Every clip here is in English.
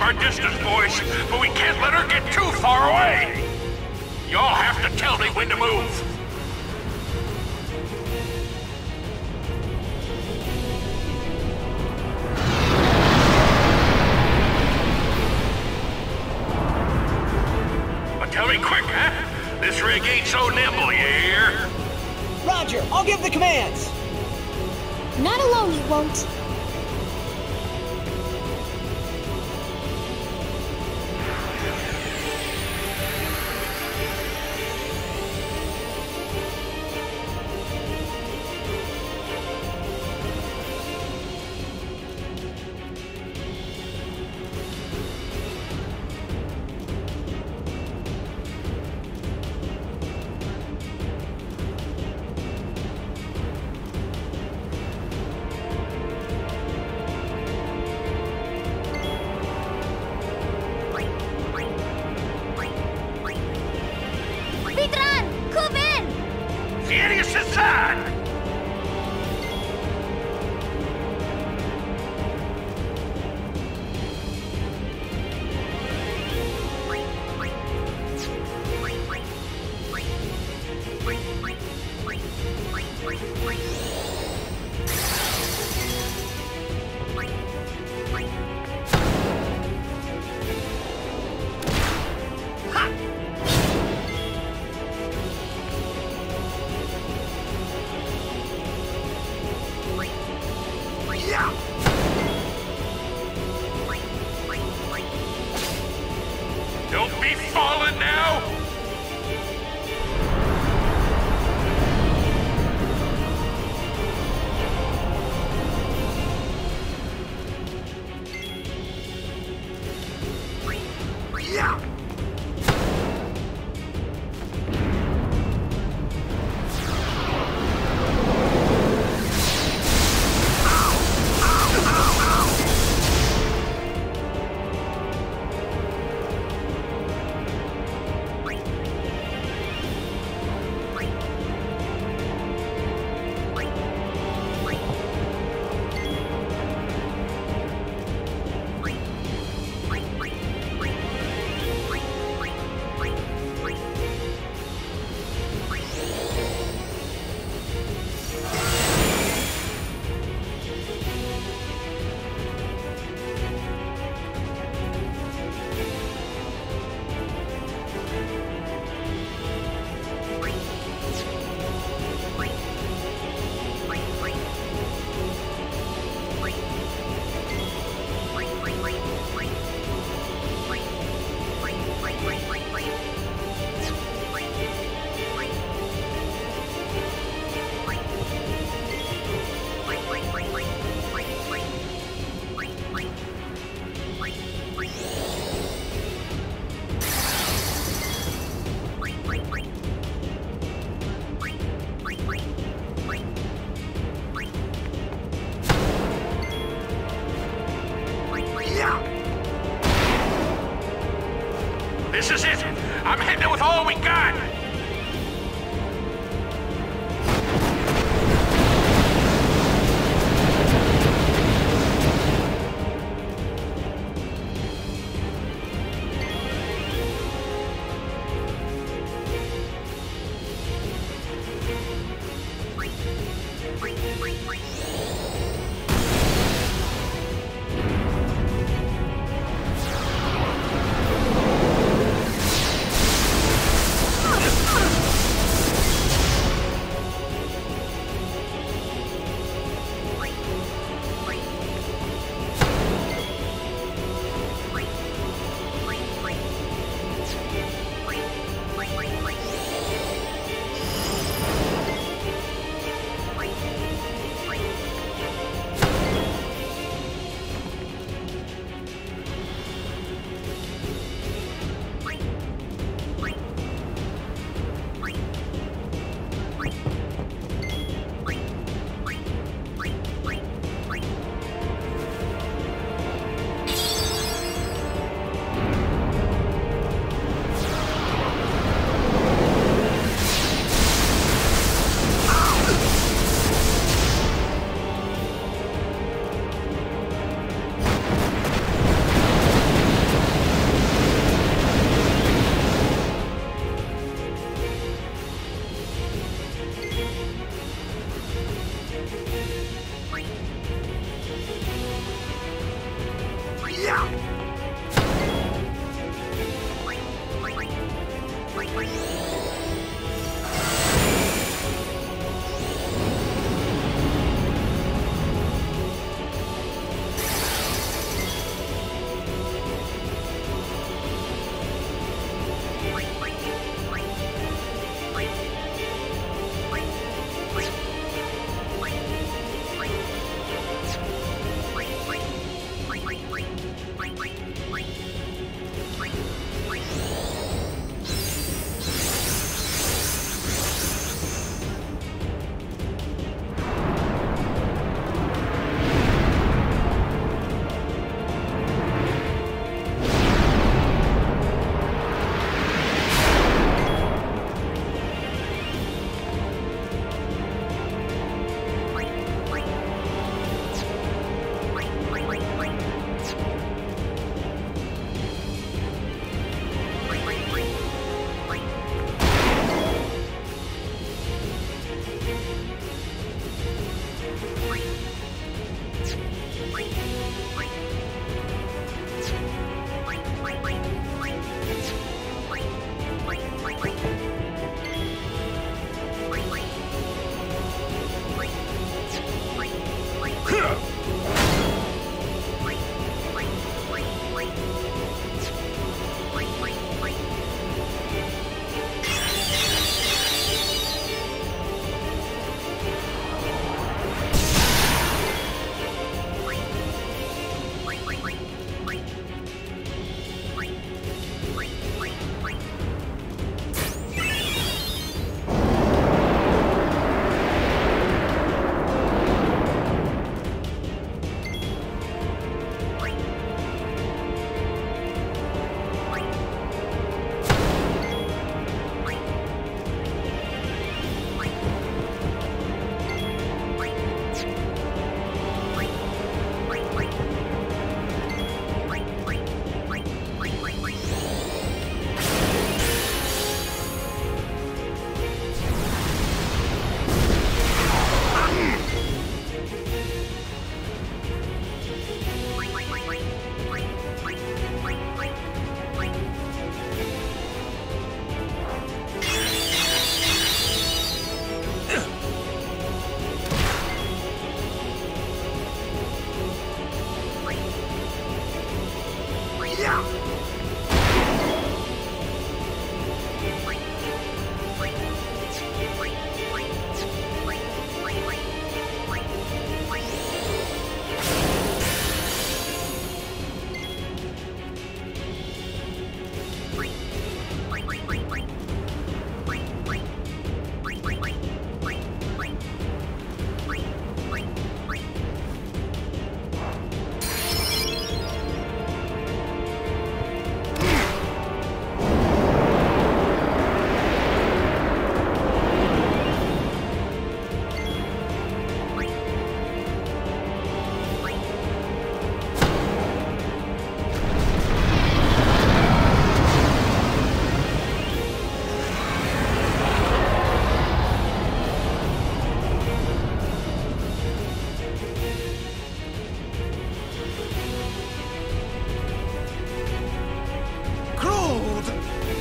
keep our distance, boys, but we can't let her get too far away. Y'all have to tell me when to move. But tell me quick, huh? This rig ain't so nimble, you hear? Roger, I'll give the commands. Not alone, you won't.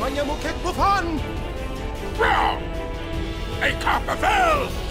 My mon bufan! Brown! A copper fell!